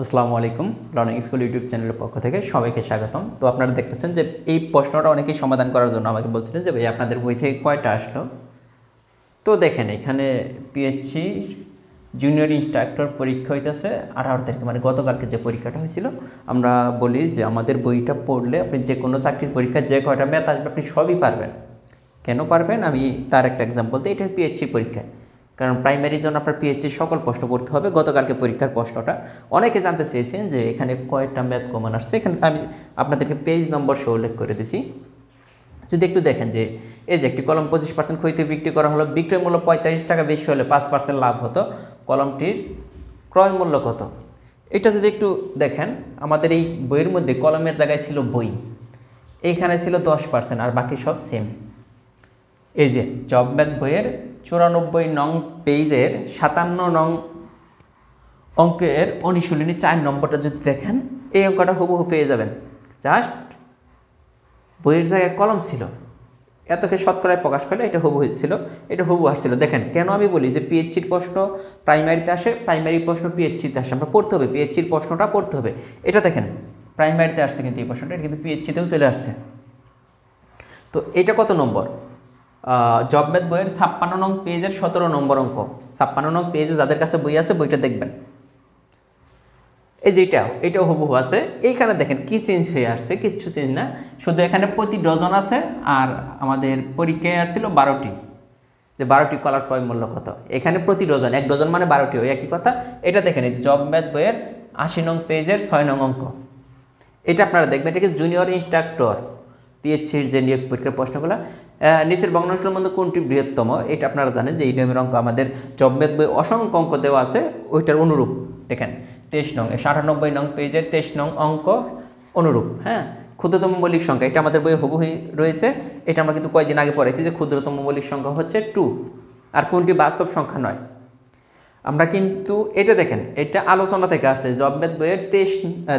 আসসালামু আলাইকুম learning school YouTube চ্যানেলের পক্ষ থেকে সবাইকে স্বাগতম। তো আপনারা দেখতেছেন যে এই প্রশ্নটা অনেকেই সমাধান করার জন্য আমাকে বলছিলেন যে, ভাই, আপনাদের বই থেকে কয়টা আসলো? তো দেখেন, এখানে পিএইচসি জুনিয়র ইনস্ট্রাক্টর পরীক্ষা হইতেছে আঠারো তারিখে মানে গতকালকে যে পরীক্ষাটা হয়েছিল। আমরা বলি যে, আমাদের বইটা পড়লে আপনি যে কোনো চাকরির পরীক্ষা, যে কয়টা ম্যাথ আসবে, আপনি সবই পারবেন। কেন পারবেন? আমি তার একটা এক্সাম্পল দিই, এটা পিএইচসি পরীক্ষা। কারণ প্রাইমারির জন্য আপনার পিএইচসির সকল প্রশ্ন করতে হবে। গতকালকে পরীক্ষার প্রশ্নটা অনেকে জানতে চেয়েছেন যে এখানে কয়েকটা ম্যাথ কমন আসছে। এখানে আমি আপনাদেরকে পেজ নম্বর সহ উল্লেখ করে দিছি। যদি একটু দেখেন যে এই যে একটি কলম পঁচিশ পার্সেন্ট ক্ষয়তে বিক্রি করা হলো, বিক্রয় মূল্য পঁয়তাল্লিশ টাকা বেশি হলে পাঁচ পার্সেন্ট লাভ হতো। কলমটির ক্রয় মূল্য কত? এটা যদি একটু দেখেন, আমাদের এই বইয়ের মধ্যে কলমের জায়গায় ছিল বই। এইখানে ছিল দশ পার্সেন্ট আর বাকি সব সেম এই যে জব ম্যাথ বইয়ের চুরানব্বই নং পেজের সাতান্ন নং অঙ্কের অনুশীলনী চার নম্বরটা যদি দেখেন, এই অঙ্কটা হুবহু পেয়ে যাবেন। জাস্ট বইয়ের জায়গায় কলম ছিল। এতকে শতকরায় প্রকাশ করলে এটা হুবু ছিল, এটা হুবু আসছিল। দেখেন, কেন আমি বলি যে পিএইচসির প্রশ্ন প্রাইমারিতে আসে, প্রাইমারি প্রশ্ন পিএইচসিতে আসে। আমরা পড়তে হবে পিএইচসির প্রশ্নটা পড়তে হবে। এটা দেখেন, প্রাইমারিতে আসছে কিন্তু এই প্রশ্নটা, এটা কিন্তু পিএইচসিতেও চলে আসছে। তো এটা কত নম্বর? জব ম্যাথ বইয়ের ছাপ্পান্ন নং পেজের সতেরো নম্বর অঙ্ক। ছাপ্পান্ন নং পেজে যাদের কাছে বই আছে, বইটা দেখবেন। এই যে এটাও হুবহু আছে। এইখানে দেখেন, কি চেঞ্জ হয়ে আসছে, কিচ্ছু চেঞ্জ না। শুধু এখানে প্রতি ডজন আছে, আর আমাদের পরীক্ষায় আসছিল বারোটি। যে বারোটি কলার ক্রয় মূল্য কত? এখানে প্রতি ডজন এক ডজন মানে বারোটি, ওই একই কথা। এটা দেখেন, এই জব ম্যাথ বইয়ের আশি নং পেজের ছয় নং অঙ্ক। এটা আপনারা দেখবেন, এটা কিন্তু জুনিয়র ইনস্ট্রাক্টর পিএইচসির যে নিয়োগ পরীক্ষার প্রশ্নগুলো নিচের বর্ণাশ্রমের মধ্যে কোনটি বৃহত্তম, এটা আপনারা জানেন যে এই নিয়মের অঙ্ক আমাদের জবমেদ বই অসংখ্য অঙ্ক দেওয়া আছে, ওইটার অনুরূপ। দেখেন, তেইশ নং একশো আটানব্বই নং পেজের তেইশ নং অঙ্ক অনুরূপ হ্যাঁ? ক্ষুদ্রতম মৌলিক সংখ্যা, এটা আমাদের বইয়ে হুবহু রয়েছে, এটা আমরা কিন্তু কয়েকদিন আগে পড়েছি যে ক্ষুদ্রতম মৌলিক সংখ্যা হচ্ছে টু আর কোনটি বাস্তব সংখ্যা নয়? আমরা কিন্তু এটা দেখেন, এটা আলোচনা থেকে আসছে জবমেদ বইয়ের তেইশ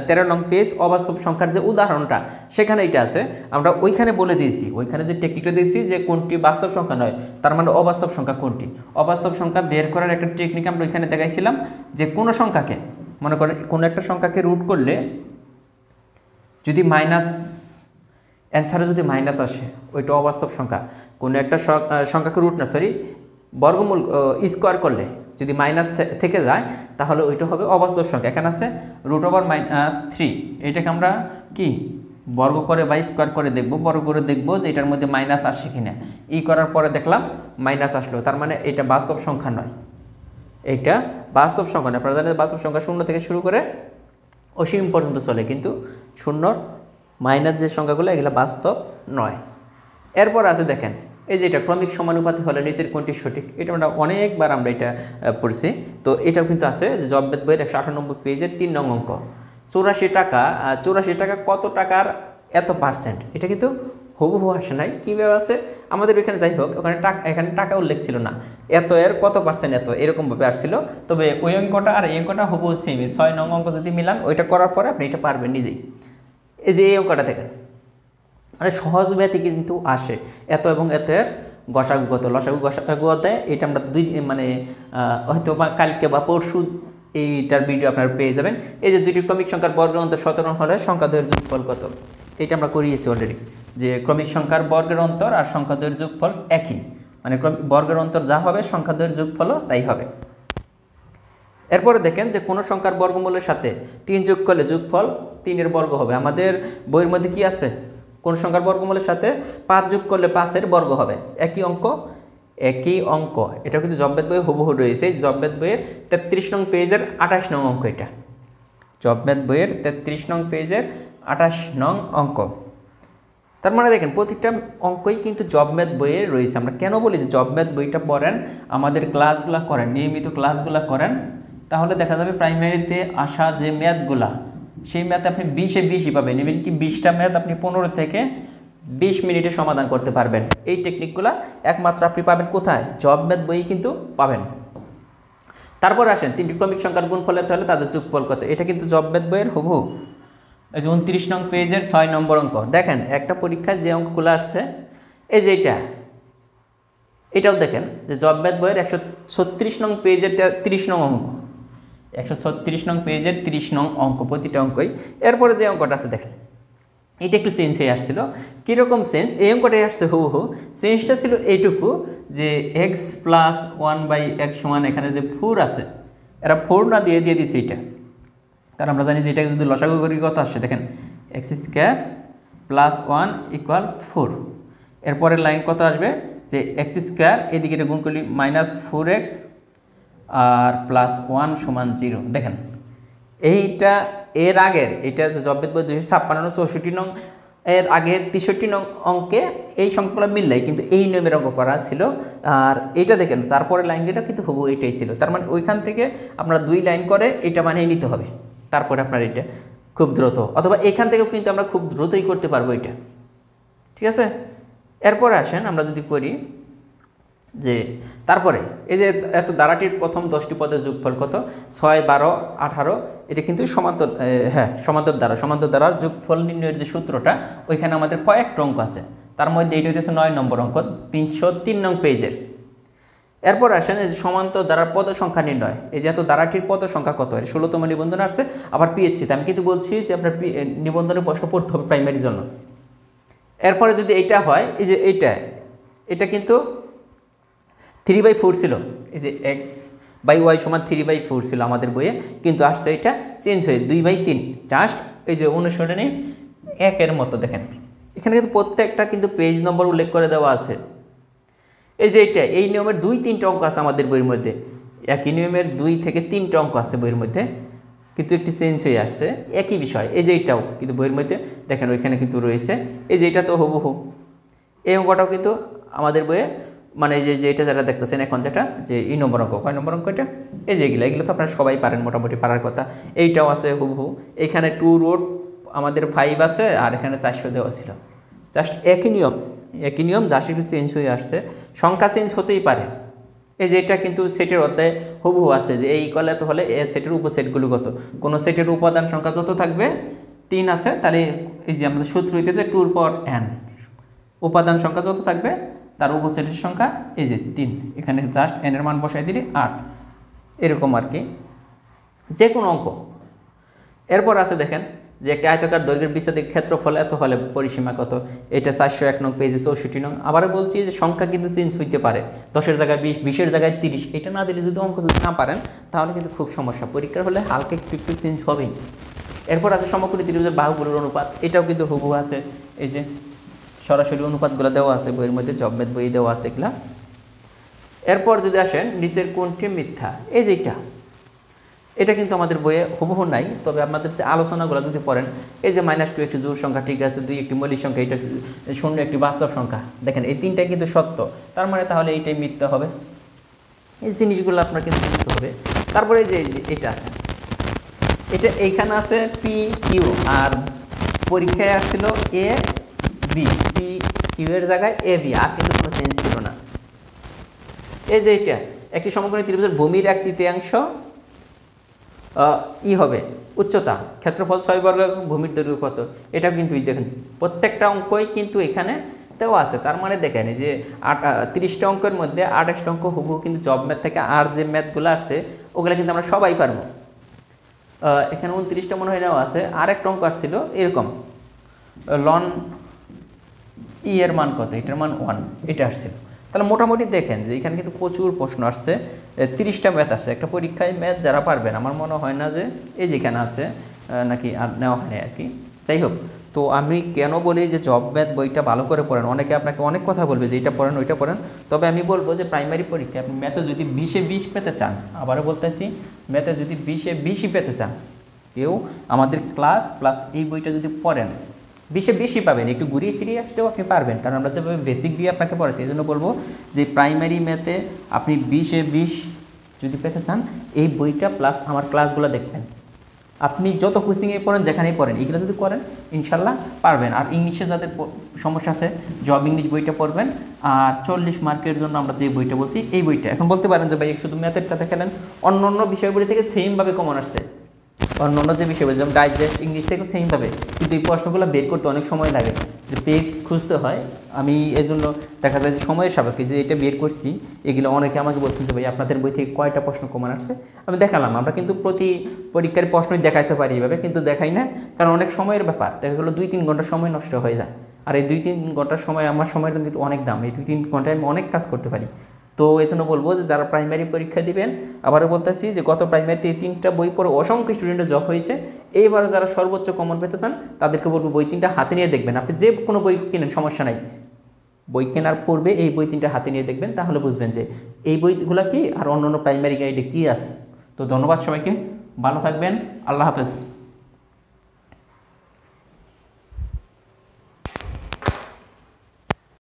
তেরো নং পেজ, অবাস্তব সংখ্যার যে উদাহরণটা, সেখানে এটা আছে। আমরা ওইখানে বলে দিয়েছি, ওইখানে যে টেকনিকটা দিয়েছি যে কোনটি বাস্তব সংখ্যা নয়, তার মানে অবাস্তব সংখ্যা কোনটি? অবাস্তব সংখ্যা বের করার একটা টেকনিক আমরা ওইখানে দেখাইছিলাম যে কোনো সংখ্যাকে, মনে করেন কোনো একটা সংখ্যাকে রুট করলে যদি মাইনাস অ্যান্সারে যদি মাইনাস আসে, ওইটা অবাস্তব সংখ্যা। কোনো একটা সংখ্যাকে রুট না সরি বর্গমূল স্কোয়ার করলে যদি মাইনাস থেকে যায়, তাহলে ওইটা হবে অবাস্তব সংখ্যা। এখানে আছে রুট ওভার মাইনাস থ্রি এটাকে আমরা কি? বর্গ করে বা স্কোয়ার করে দেখব। বর্গ করে দেখব যে এটার মধ্যে মাইনাস আসে কিনা। ই করার পরে দেখলাম মাইনাস আসলো। তার মানে এটা বাস্তব সংখ্যা নয়। এইটা বাস্তব সংখ্যা নয়। আপনারা জানেন বাস্তব সংখ্যা শূন্য থেকে শুরু করে অসীম পর্যন্ত চলে। কিন্তু শূন্যর মাইনাস যে সংখ্যাগুলো, এগুলো বাস্তব নয়। এরপর আছে দেখেন এই যে এটা ক্রমিক সমানুপাতি হলে নিচের কোনটি সঠিক? এটা আমরা অনেকবার আমরা এটা পড়ছি। তো এটাও কিন্তু আছে জববেদ বইয়ের একশো আটানব্বই পেজের তিন নং অঙ্ক। চৌরাশি টাকা চৌরাশি টাকা কত টাকার এত পার্সেন্ট এটা কিন্তু হুবহু আসে নাই। কীভাবে আছে? আমাদের ওইখানে যাই হোক, ওখানে টাকা, এখানে টাকা উল্লেখ ছিল না। এত এর কত পার্সেন্ট এত? এরকমভাবে আসছিল। তবে ওই অঙ্কটা আর এই অঙ্কটা হুবহু সেম ছয় নং অঙ্ক যদি মিলান, ওইটা করার পরে আপনি এটা পারবেন নিজেই। এই যে এই অঙ্কটা দেখেন। মানে সহজ ব্যাধি কিন্তু আসে। এত এবং এত এর গসাগু কত লসাগু গসাগু দেয় এটা আমরা দুই মানে হয়তো বা কালকে বা পরশু এইটার ভিডিও আপনারা পেয়ে যাবেন। এই যে দুইটি ক্রমিক সংখ্যার বর্গের অন্তর সতেরো হলে সংখ্যা দ্বয়ের যোগফল কত? এটা আমরা করিয়েছি অলরেডি যে ক্রমিক সংখ্যার বর্গের অন্তর আর সংখ্যা দ্বয়ের যোগফল একই। মানে বর্গের অন্তর যা হবে, সংখ্যা দ্বয়ের যোগফলও তাই হবে। এরপরে দেখেন যে কোনো সংখ্যার বর্গমূলের সাথে তিন যোগ করলে যোগফল তিনের বর্গ হবে। আমাদের বইয়ের মধ্যে কি আছে? কোন সংখ্যার বর্গমূলের সাথে পাঁচ যোগ করলে পাঁচের বর্গ হবে। একই অঙ্ক একই অঙ্ক। এটা কিন্তু জববেদ বইয়ে হুবহু রয়েছে। জববেদ বইয়ের তেত্রিশ নং পেজের আঠাশ নং অঙ্ক এটা। জববেদ বইয়ের তেত্রিশ নং পেজের আঠাশ নং অঙ্ক। তার মানে দেখেন, প্রতিটা অঙ্কই কিন্তু জবম্যাথ বইয়ে রয়েছে। আমরা কেন বলি যে জবম্যাথ বইটা পড়েন, আমাদের ক্লাসগুলো করেন, নিয়মিত ক্লাসগুলো করেন, তাহলে দেখা যাবে প্রাইমারিতে আসা যে ম্যাথগুলা সেই ম্যাথ আপনি বিশে বিশই পাবেন। ইভেন কি বিশটা ম্যাথ আপনি পনেরো থেকে বিশ মিনিটে সমাধান করতে পারবেন। এই টেকনিকগুলো একমাত্র আপনি পাবেন কোথায়? জব ম্যাথ বই কিন্তু পাবেন। তারপর আসেন, তিনটি ক্রমিক সংখ্যার গুণ ফলে তাহলে তাদের যোগফল কত? এটা কিন্তু জব ম্যাথ বইয়ের হুবহু। এই যে উনত্রিশ নং পেজের ছয় নম্বর অঙ্ক। দেখেন, একটা পরীক্ষায় যে অঙ্কগুলো আসছে, এই যে এটা এটাও দেখেন যে জব ম্যাথ বইয়ের একশো ছত্রিশ নং পেজের তিরিশ নং অঙ্ক। একশো ছত্রিশ নং পেজের তিরিশ নং অঙ্ক, প্রতিটা অঙ্কই। এরপরে যে অঙ্কটা আছে, দেখেন। এটা একটু চেঞ্জ হয়ে আসছিল। কীরকম চেঞ্জ? এই অঙ্কটাই আসছে হু হু চেঞ্জটা ছিল এইটুকু, যে x plus one by x সমান এখানে যে ফোর আছে, এরা ফোর না দিয়ে দিয়ে দিছে এটা। কারণ আমরা জানি যে এটা যদি লসাগু করি কত আসছে দেখেন x square plus one equal four এরপরের লাইন কত আসবে? যে এক্স স্কোয়ার এদিকে এটা গুণ করলি মাইনাস ফোর এক্স আর প্লাস ওয়ান সমান জিরো দেখেন, এইটা এর আগের এটা যে জব্বেদ বই দুশো ছাপ্পান্ন চৌষট্টি নং, এর আগে তেষট্টি নং অঙ্কে এই সংখ্যাগুলো মিললাই কিন্তু এই নিয়মের অঙ্ক করা ছিল। আর এটা দেখেন তারপরে লাইন যেটা কিন্তু হবু এটাই ছিল। তার মানে ওইখান থেকে আপনারা দুই লাইন করে এটা মানিয়ে নিতে হবে। তারপরে আপনার এটা খুব দ্রুত। অথবা এখান থেকেও কিন্তু আমরা খুব দ্রুতই করতে পারব এটা ঠিক আছে? এরপরে আসেন আমরা যদি করি যে তারপরে, এই যে এত দ্বারাটির প্রথম দশটি পদের যোগফল কত? ছয়, বারো, আঠারো, এটা কিন্তু সমান্তর হ্যাঁ সমান্তর দ্বারা, সমান্তর দ্বারার যোগফল নির্ণয়ের যে সূত্রটা, ওইখানে আমাদের কয়েকটা অঙ্ক আছে। তার মধ্যে এইটা হচ্ছে নয় নম্বর অঙ্ক, তিনশো তিন নং পেজের। এরপর আসেন এই যে সমান্তর দ্বারার পদ সংখ্যা নির্ণয়। এই যে এত দ্বারাটির পদ সংখ্যা কত? এর ষোলোতম নিবন্ধন আসছে। আবার পিএইচসিতে আমি কিন্তু বলছি যে আপনার নিবন্ধনের প্রশ্ন পড়তে হবে প্রাইমারির জন্য। এরপরে যদি এইটা হয়, এই যে এইটা, এটা কিন্তু থ্রি বাই ফোর ছিল, এই যে এক্স বাই ওয়াই সমান থ্রি বাই ফোর ছিল আমাদের বইয়ে, কিন্তু আসছে এটা চেঞ্জ হয়ে দুই বাই তিন। জাস্ট এই যে অনুসরণে একের মতো দেখেন। এখানে কিন্তু প্রত্যেকটা কিন্তু পেজ নম্বর উল্লেখ করে দেওয়া আছে। এই যে এটা, এই নিয়মের দুই তিনটা অঙ্ক আছে আমাদের বইয়ের মধ্যে। একই নিয়মের দুই থেকে তিনটা অঙ্ক আছে বইয়ের মধ্যে, কিন্তু একটি চেঞ্জ হয়ে আসছে। একই বিষয়, এই যে এইটাও কিন্তু বইয়ের মধ্যে, দেখেন ওইখানে কিন্তু রয়েছে। এই যে এটা তো হুবহু। এই অঙ্কটাও কিন্তু আমাদের বইয়ে মানে যে যে এটা যেটা দেখতেছেন এখন যেটা, যে ই নম্বর অঙ্ক, কয় নম্বর অঙ্ক এটা? এই যে এগুলো তো আপনারা সবাই পারেন মোটামুটি, পারার কথা। এইটাও আছে হুবহু। এখানে টু রোড আমাদের ফাইভ আছে আর এখানে চারশো দেওয়া ছিল। জাস্ট একই নিয়ম। একই নিয়ম জাস্ট একটু চেঞ্জ হয়ে আসছে। সংখ্যা চেঞ্জ হতেই পারে। এই যে এটা কিন্তু সেটের অধ্যায়ে হুবহু আছে যে এই কলে তো হলে এ সেটের উপসেটগুলো কত? কোনো সেটের উপাদান সংখ্যা যত থাকবে, তিন আছে, তাহলে এই যে আমাদের সূত্র হইতেছে টুর পর এন উপাদান সংখ্যা যত থাকবে তার উপসেটের সংখ্যা এই যে তিন। এখানে জাস্ট এনের মান বসাই দিলে আট। এরকম আর কি। যে কোনো অঙ্ক। এরপর আছে দেখেন যে একটা আয়তকার দৈর্ঘ্যের বিস্তারিত ক্ষেত্রফল এত হলে পরিসীমা কত? এটা চারশো এক নং পেজে চৌষট্টি নং। আবারও বলছি যে সংখ্যা কিন্তু চেঞ্জ হইতে পারে। দশের জায়গায় বিশ, বিশের জায়গায় তিরিশ। এটা না দিলে যদি অঙ্ক যদি না পারেন, তাহলে কিন্তু খুব সমস্যা। পরীক্ষার হলে হালকা একটু একটু চেঞ্জ হবেই। এরপর আছে সমকরি ত্রিভুজের বাহুগুলোর অনুপাত। এটাও কিন্তু হুবহু আছে। এই যে সরাসরি অনুপাতগুলো দেওয়া আছে, বইয়ের মধ্যে জবমেদ বই দেওয়া আছে এগুলা। এরপর যদি আসেন, নিচের কোনটি মিথ্যা? এই যে এটা। কিন্তু আমাদের বইয়ে হুবহু নাই, তবে আপনাদের যে আলোচনাগুলো যদি পড়েন, এই যে মাইনাস টু একটি জোর সংখ্যা ঠিক আছে, দুই একটি মৌলিক সংখ্যা, এটা শূন্য একটি বাস্তব সংখ্যা। দেখেন, এই তিনটাই কিন্তু সত্য। তার মানে তাহলে এইটাই মিথ্যা হবে। এই জিনিসগুলো আপনার কিন্তু বুঝতে হবে। তারপরে যে এটা আছে। এটা এইখানে আছে পি কিউ আর পরীক্ষায় আসছিল এ বি, পি, কিউ এর জায়গায় এ বি, আর কিন্তু কোনো চেঞ্জ ছিল না। এই যে এটা, একটি সমকোণী ত্রিভুজের ভূমির এক তৃতীয়াংশ ই হবে উচ্চতা, ক্ষেত্রফল ছয় বর্গ ভূমির দৈর্ঘ্য কত? এটা কিন্তু দেখেন, প্রত্যেকটা অঙ্কই কিন্তু এখানে দেওয়া আছে। তার মানে দেখেন যে আট তিরিশটা অঙ্কের মধ্যে আঠাশটা অঙ্ক হুবহু কিন্তু জব ম্যাথ থেকে আর যে ম্যাথগুলো আসছে, ওগুলো কিন্তু আমরা সবাই পারব। এখানে উনত্রিশটা মনে হয় নেওয়া আছে আর একটা অঙ্ক আসছিল এরকম, লন ই এর মান কত? এটার মান ওয়ান এটা আসছিল। তাহলে মোটামুটি দেখেন যে এখানে কিন্তু প্রচুর প্রশ্ন আসছে। তিরিশটা ম্যাথ আসছে একটা পরীক্ষায় ম্যাথ যারা পারবেন আমার মনে হয় না যে এই যেখানে আছে নাকি আর নেওয়া হয়নি আর কি যাই হোক, তো আমি কেন বলি যে জব ম্যাথ বইটা ভালো করে পড়েন? অনেকে আপনাকে অনেক কথা বলবে যে এটা পড়েন, ওইটা পড়েন। তবে আমি বলব যে প্রাইমারি পরীক্ষায় আপনি ম্যাথে যদি বিশে বিশ পেতে চান, আবারও বলতেছি ম্যাথে যদি বিশে বিশই পেতে চান, কেউ আমাদের ক্লাস প্লাস এই বইটা যদি পড়েন বিশে বেশি পাবেন, একটু ঘুরিয়ে ফিরিয়ে আসতেও আপনি পারবেন। কারণ আমরা যেভাবে বেসিক দিয়ে আপনাকে পড়াচ্ছি, এই জন্য বলব যে প্রাইমারি ম্যাথে আপনি বিশে বিশ যদি পেতে চান, এই বইটা প্লাস আমার ক্লাসগুলো দেখবেন। আপনি যত কোচিংয়ে পড়েন, যেখানেই পড়েন, এগুলো যদি করেন, ইনশাল্লাহ পারবেন। আর ইংলিশে যাদের সমস্যা আছে জব ইংলিশ বইটা পড়বেন। আর চল্লিশ মার্কের জন্য আমরা যে বইটা বলছি, এই বইটা। এখন বলতে পারেন যে ভাই, শুধু ম্যাথেরটা দেখেন অন্য অন্য বিষয়গুলি থেকে সেমভাবে কমন আসছে। অন্য অন্য যে বিষয়, যেমন ডাইজেস্ট ইংলিশ থেকেও সেমভাবে কিন্তু এই প্রশ্নগুলো বের করতে অনেক সময় লাগে। যে পেজ খুঁজতে হয়। আমি এই জন্য দেখা যায় যে সময়ের সাপেক্ষে যে এটা বের করছি, এগুলো অনেকে আমাকে বলছেন যে, ভাই, আপনাদের বই থেকে কয়টা প্রশ্ন কমান আসছে? আমি দেখালাম, আমরা কিন্তু প্রতি পরীক্ষার প্রশ্নই দেখাইতে পারি এভাবে, কিন্তু দেখাই না। কারণ অনেক সময়ের ব্যাপার, দেখা গেলো দুই তিন ঘণ্টা সময় নষ্ট হয়ে যায়। আর এই দুই তিন ঘণ্টার সময়, আমার সময়ের কিন্তু অনেক দাম। এই দুই তিন ঘন্টায় আমি অনেক কাজ করতে পারি। তো এই জন্য বলব যে যারা প্রাইমারি পরীক্ষা দিবেন, আবারও বলতেছি যে গত প্রাইমারিতে এই তিনটা বই পড়ে অসংখ্য স্টুডেন্টের জব হয়েছে। এইবারে যারা সর্বোচ্চ কমন পেতে চান, তাদেরকে বলব বই তিনটা হাতে নিয়ে দেখবেন। আপনি যে কোনো বই কিনেন, সমস্যা নাই। বই কেনার পূর্বে এই বই তিনটা হাতে নিয়ে দেখবেন, তাহলে বুঝবেন যে এই বইগুলো কি আর অন্য অন্য প্রাইমারি গাইডে কী আছে। তো ধন্যবাদ সবাইকে। ভালো থাকবেন। আল্লাহ হাফেজ।